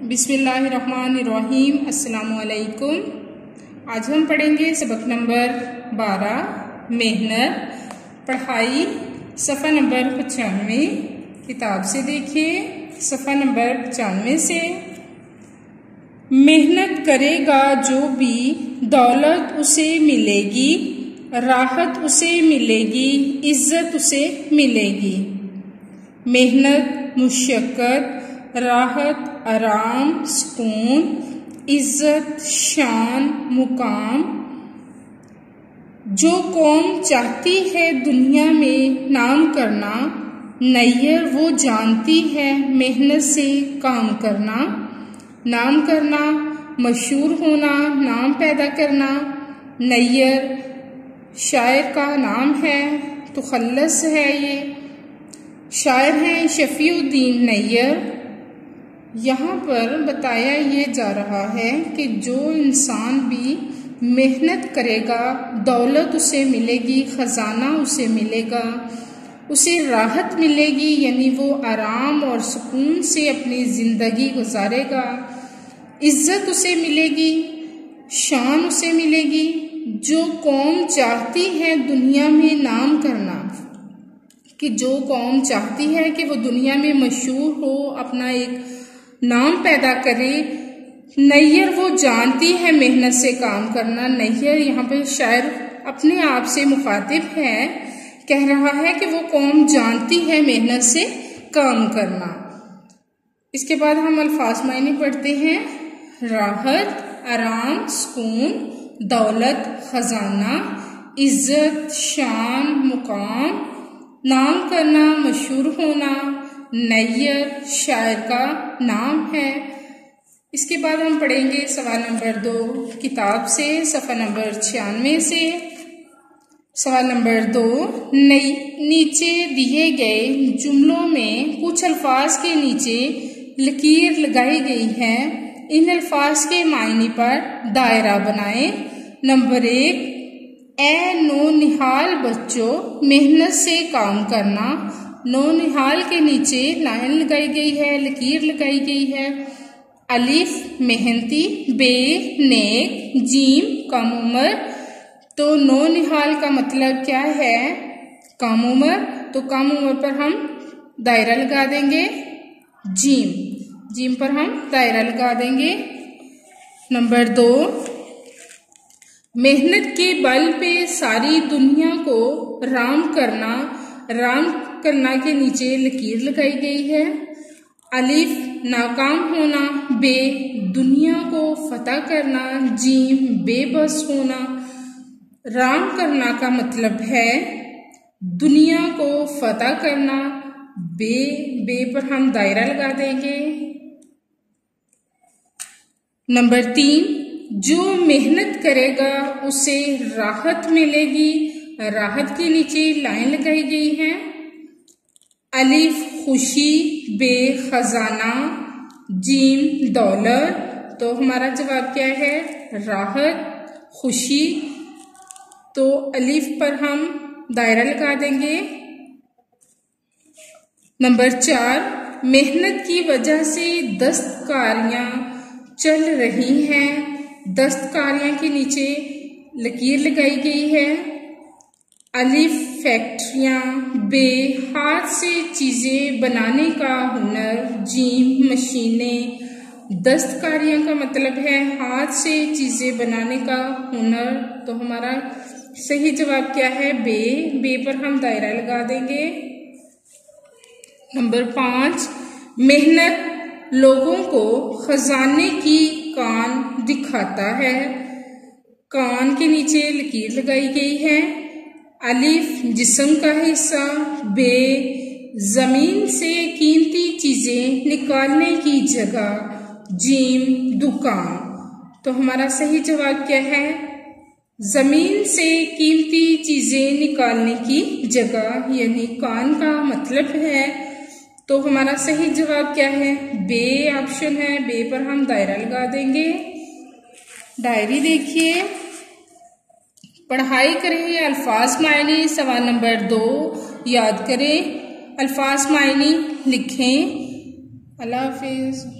बिस्मिल्लाहिर्रहमानिर्रहीम। अस्सलाम वालेकुम आज हम पढ़ेंगे सबक नंबर बारह, मेहनत। पढ़ाई, सफ़ा नंबर पचानवे। किताब से देखिए, सफ़ा नंबर पचानवे से। मेहनत करेगा जो भी दौलत उसे मिलेगी, राहत उसे मिलेगी, इज़्ज़त उसे मिलेगी। मेहनत मुशक्क़त राहत, आराम, सुकून, इज़्ज़त, शान, मुकाम। जो कौम चाहती है दुनिया में नाम करना, नैयर वो जानती है मेहनत से काम करना। नाम करना, मशहूर होना, नाम पैदा करना। नैयर शायर का नाम है तो खल्लस है ये। शायर हैं शफीउद्दीन नैयर। यहाँ पर बताया ये जा रहा है कि जो इंसान भी मेहनत करेगा, दौलत उसे मिलेगी, ख़जाना उसे मिलेगा, उसे राहत मिलेगी, यानी वो आराम और सुकून से अपनी ज़िंदगी गुजारेगा। इज़्ज़त उसे मिलेगी, शान उसे मिलेगी। जो कौम चाहती है दुनिया में नाम करना, कि जो कौम चाहती है कि वो दुनिया में मशहूर हो, अपना एक नाम पैदा करे, नैयर वो जानती है मेहनत से काम करना। नैयर यहाँ पे शायर अपने आप से मुखातिब है, कह रहा है कि वो कौम जानती है मेहनत से काम करना। इसके बाद हम अल्फाज मायने पढ़ते हैं, राहत, आराम, सुकून, दौलत, खजाना, इज़्ज़त, शान, मुकाम, नाम करना, मशहूर होना। नैयर शायर का नाम है। इसके बाद हम पढ़ेंगे सवाल नंबर दो, किताब से, सफ़ा नंबर छियानवे से। सवाल नंबर दो नीचे दिए गए जुमलों में कुछ अल्फाज के नीचे लकीर लगाई गई है। इन अल्फाज के मायने पर दायरा बनाएँ। नंबर एक ए नो निहाल बच्चों, मेहनत से काम करना। नौनिहाल के नीचे लाइन लगाई गई है, लकीर लगाई गई है। अलिफ मेहनती बे, नेक, जीम, कम उम्र। तो नौनिहाल का मतलब क्या है? कम उम्र। तो कम उम्र पर हम दायरा लगा देंगे जीम। जीम पर हम दायरा लगा देंगे। नंबर दो, मेहनत के बल पे सारी दुनिया को राम करना। राम करना के नीचे लकीर लगाई गई है। अलिफ, नाकाम होना, बे, दुनिया को फतह करना, जीम, बेबस होना, राम करना का मतलब है, दुनिया को फतह करना, बे बे पर हम दायरा लगा देंगे। नंबर तीन, जो मेहनत करेगा, उसे राहत मिलेगी। राहत के नीचे लाइन लगाई गई है। अलिफ, खुशी बे खजाना जीम दौलत तो हमारा जवाब क्या है? राहत, खुशी। तो अलिफ पर हम दायरा लगा देंगे। नंबर चार, मेहनत की वजह से दस्तकारियाँ चल रही हैं। दस्तकारियाँ के नीचे लकीर लगाई गई है। अलिफ फैक्ट्रियाँ बे हाथ से चीज़ें बनाने का हुनर जीम मशीनें, दस्तकारियाँ का मतलब है हाथ से चीज़ें बनाने का हुनर। तो हमारा सही जवाब क्या है? बे। बे पर हम दायरा लगा देंगे। नंबर पाँच, मेहनत लोगों को खजाने की कान दिखाता है। कान के नीचे लकीर लगाई गई है। अलिफ जिसम का हिस्सा, बे, ज़मीन से कीमती चीज़ें निकालने की जगह जीम दुकान। तो हमारा सही जवाब क्या है? ज़मीन से कीमती चीज़ें निकालने की जगह, यानी कान का मतलब है। तो हमारा सही जवाब क्या है? बे ऑप्शन है। बे पर हम दायरा लगा देंगे। डायरी देखिए। पढ़ाई करें अल्फाज मायने सवाल नंबर दो याद करें अल्फाज मायने लिखें। अल्लाह हाफिज़।